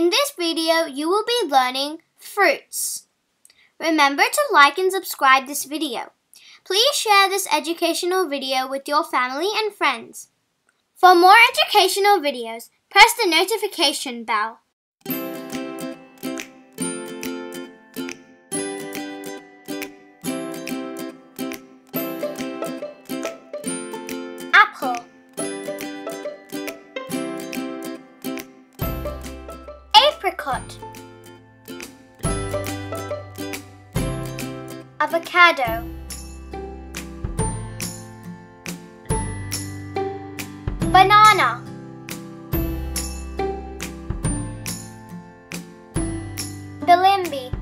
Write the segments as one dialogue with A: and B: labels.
A: In this video, you will be learning fruits. Remember to like and subscribe this video. Please share this educational video with your family and friends. For more educational videos, press the notification bell. Apricot Avocado. Banana. Bilimbi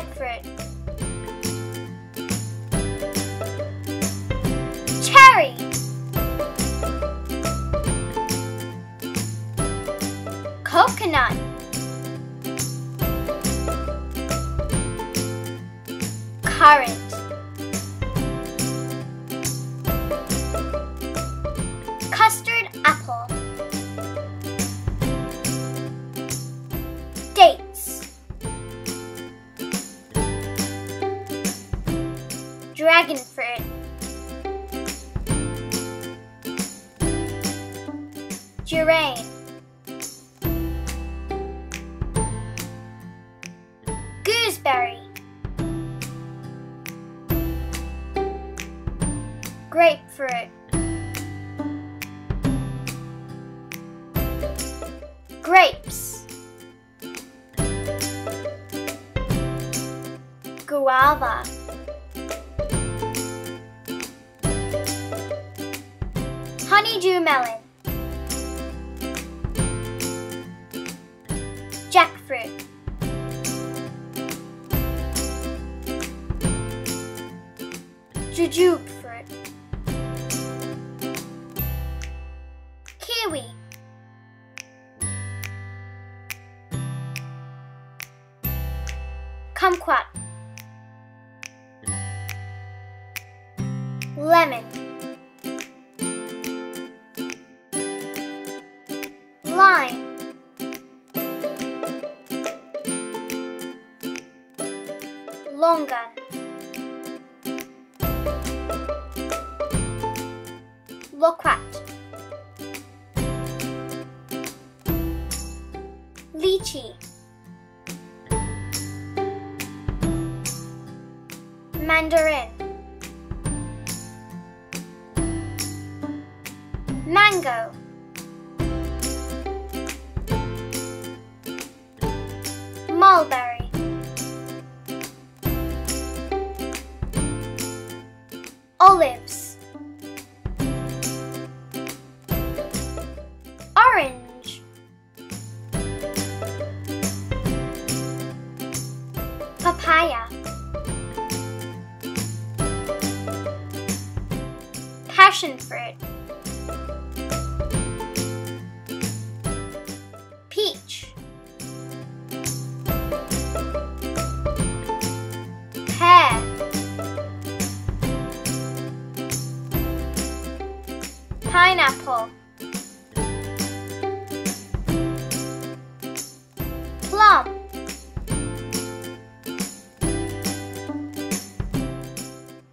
A: Breadfruit Cherry. Coconut Dragon fruit Durian Gooseberry. Grapefruit. Grapes. Guava Honeydew melon. Jackfruit. Jujube fruit. Kiwi. Kumquat. Lemon Longan Loquat Lychee. Mandarin. Mango. Mulberry Olives Orange. Papaya. Passion fruit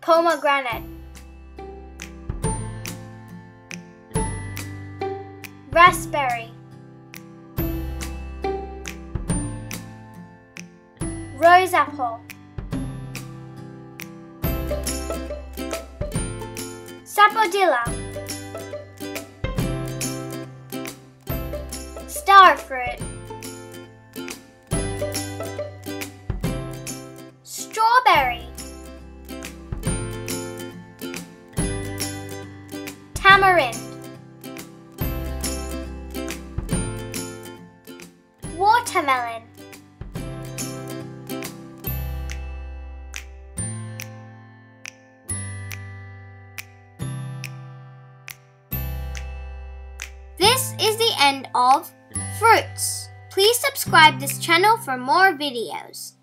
A: Pomegranate. Raspberry. Rose apple. Sapodilla. Starfruit. Strawberry Tamarind Watermelon This is the end of fruits. Please subscribe this channel for more videos.